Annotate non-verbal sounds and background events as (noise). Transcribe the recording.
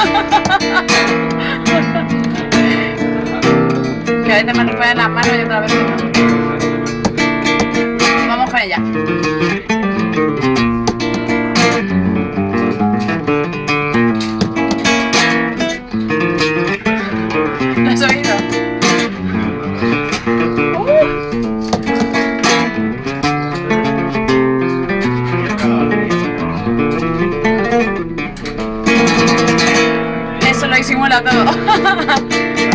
(laughs) que a veces me recuerdan las manos y otra vez no. disimular todo. (laughs)